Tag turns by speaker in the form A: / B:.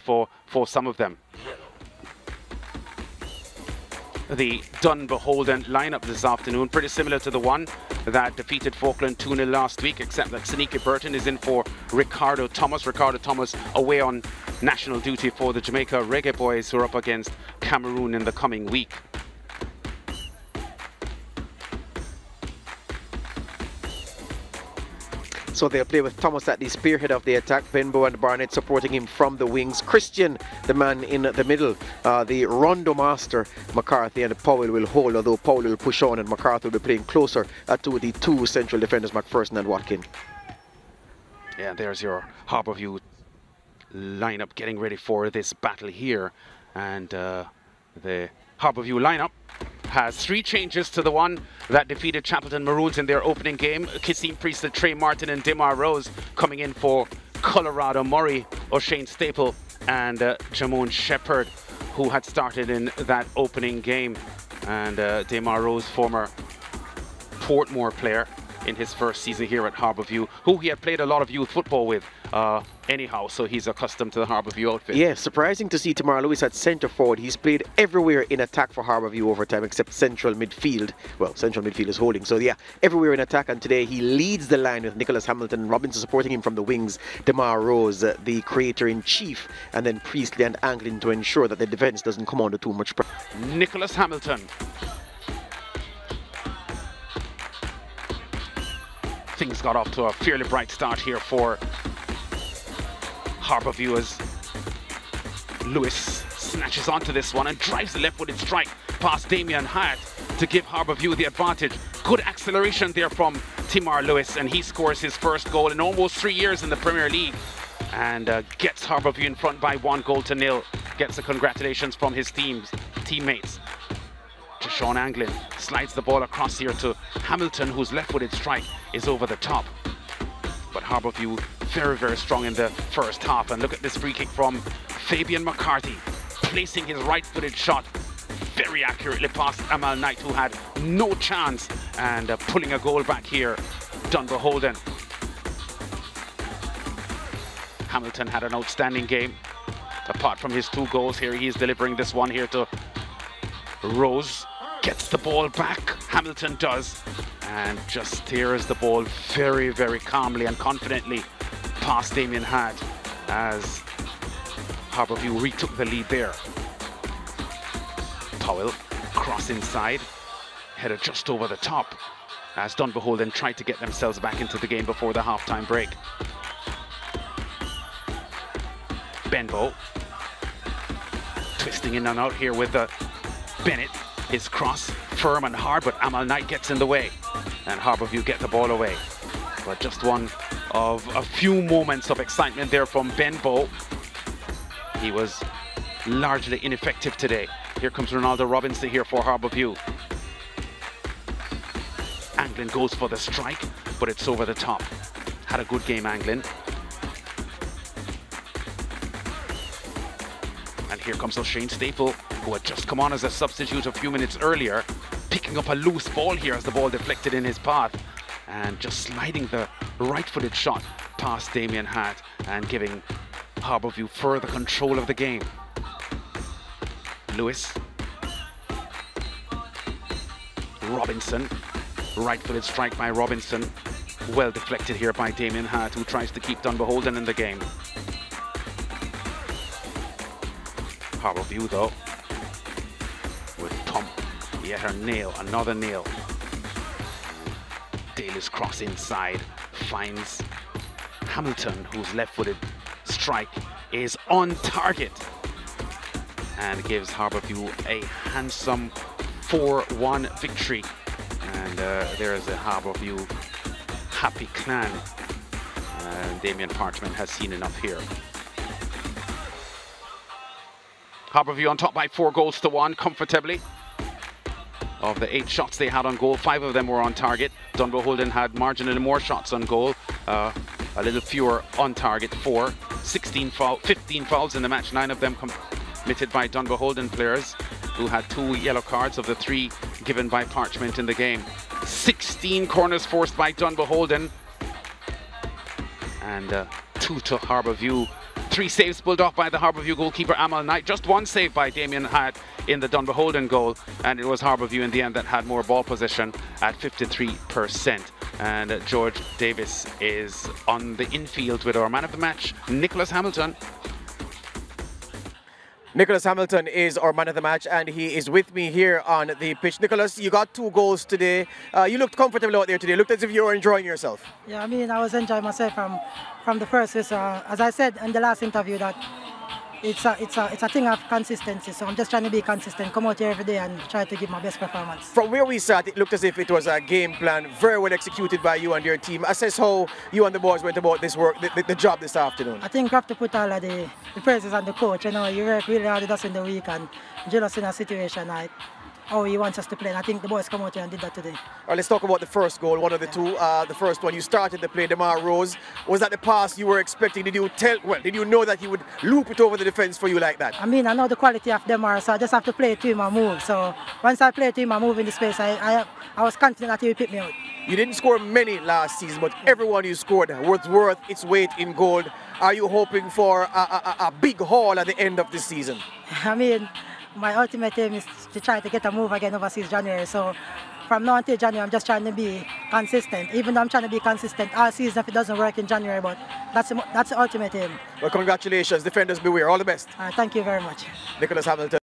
A: for, for some of them. The Dunbeholden lineup this afternoon, pretty similar to the one that defeated Faulkland 2-0 last week, except that Saniki Burton is in for Ricardo Thomas. Ricardo Thomas away on national duty for the Jamaica Reggae Boys who are up against Cameroon in the coming week.
B: So they'll play with Thomas at the spearhead of the attack, Benbow and Barnett supporting him from the wings. Christian, the man in the middle, uh, the rondo master, McCarthy and Powell will hold, although Powell will push on and McCarthy will be playing closer uh, to the two central defenders, McPherson and Watkin.
A: Yeah, there's your Harbourview lineup getting ready for this battle here. And uh, the Harbourview lineup has three changes to the one that defeated Chapelton Maroons in their opening game. Kissim Priestley, Trey Martin and Demar Rose coming in for Colorado Murray, O'Shane Staple and uh, Jamon Shepherd who had started in that opening game. And uh, Demar Rose, former Portmore player, in his first season here at Harbourview, who he had played a lot of youth football with uh, anyhow, so he's accustomed to the Harbour View outfit.
B: Yeah, surprising to see Tamar Lewis at centre forward. He's played everywhere in attack for Harbour View over time except central midfield. Well, central midfield is holding, so yeah, everywhere in attack. And today he leads the line with Nicholas Hamilton Robinson supporting him from the wings. Demar Rose, uh, the creator in chief, and then Priestley and Anglin to ensure that the defence doesn't come under too much pressure.
A: Nicholas Hamilton things got off to a fairly bright start here for Harbourview as Lewis snatches onto this one and drives the left-footed strike past Damien Hyatt to give Harbourview the advantage. Good acceleration there from Timar Lewis and he scores his first goal in almost three years in the Premier League and uh, gets Harbourview in front by one goal to nil. Gets the congratulations from his teams, teammates to Sean Anglin. Slides the ball across here to Hamilton, whose left-footed strike is over the top. But Harbourview very, very strong in the first half. And look at this free kick from Fabian McCarthy, placing his right-footed shot very accurately past Amal Knight, who had no chance, and uh, pulling a goal back here, Dunbeholden. Hamilton had an outstanding game. Apart from his two goals here, he's delivering this one here to Rose gets the ball back. Hamilton does. And just steers the ball very, very calmly and confidently past Damien Hyatt as Harbourview retook the lead there. Powell cross inside, headed just over the top as Dunbeholden tried to get themselves back into the game before the half-time break. Benbow twisting in and out here with the Bennett, his cross, firm and hard, but Amal Knight gets in the way. And Harbourview get the ball away. But just one of a few moments of excitement there from Benbow. He was largely ineffective today. Here comes Ronaldo Robinson here for Harbourview. Anglin goes for the strike, but it's over the top. Had a good game, Anglin. And here comes O'Shane Staple who had just come on as a substitute a few minutes earlier, picking up a loose ball here as the ball deflected in his path and just sliding the right-footed shot past Damien Hart and giving Harbourview further control of the game. Lewis. Robinson. Right-footed strike by Robinson. Well deflected here by Damien Hart, who tries to keep Dunbeholden in the game. Harbourview, though, with Tom. Yet her nail, another nail. Daly's cross inside, finds Hamilton, whose left-footed strike is on target and gives Harbourview a handsome 4-1 victory. And uh, there is a Harbourview happy clan. And Damien Parchment has seen enough here. Harbourview on top by four goals to one, comfortably. Of the eight shots they had on goal, five of them were on target. Dunbeholden had marginally more shots on goal, uh, a little fewer on target, four. 16 foul, 15 fouls in the match, nine of them committed by Dunbeholden players who had two yellow cards of the three given by Parchment in the game. 16 corners forced by Dunbeholden and uh, two to Harbourview, Three saves pulled off by the Harbourview goalkeeper Amal Knight. Just one save by Damien Hyatt in the Dunbeholden goal. And it was Harbourview in the end that had more ball possession at 53%. And George Davis is on the infield with our man of the match, Nicholas Hamilton.
B: Nicholas Hamilton is our man of the match and he is with me here on the pitch. Nicholas, you got two goals today. Uh, you looked comfortable out there today. Looked as if you were enjoying yourself.
C: Yeah, I mean, I was enjoying myself from, from the first. Uh, as I said in the last interview that it's a, it's a, it's a thing of consistency. So I'm just trying to be consistent, come out here every day and try to give my best performance.
B: From where we sat, it looked as if it was a game plan very well executed by you and your team. Assess how you and the boys went about this work, the, the, the job this afternoon.
C: I think we have to put all of the, the praises on the coach. You know, you work really hard with us in the week and us in a situation like how he wants us to play. And I think the boys come out here and did that today.
B: All right, let's talk about the first goal, one of the two. Uh, the first one, you started the play, DeMar Rose. Was that the pass you were expecting? Did you tell, well, did you know that he would loop it over the defense for you like that?
C: I mean, I know the quality of DeMar, so I just have to play to him and move. So once I play to him and move in the space, I, I, I was confident that he would pick me out.
B: You didn't score many last season, but everyone you scored was worth its weight in gold. Are you hoping for a, a, a big haul at the end of the season?
C: I mean, my ultimate aim is to try to get a move again overseas January. So from now until January, I'm just trying to be consistent. Even though I'm trying to be consistent all season if it doesn't work in January, but that's the, that's the ultimate aim.
B: Well, congratulations. Defenders beware. All the best.
C: Uh, thank you very much.
B: Nicholas Hamilton.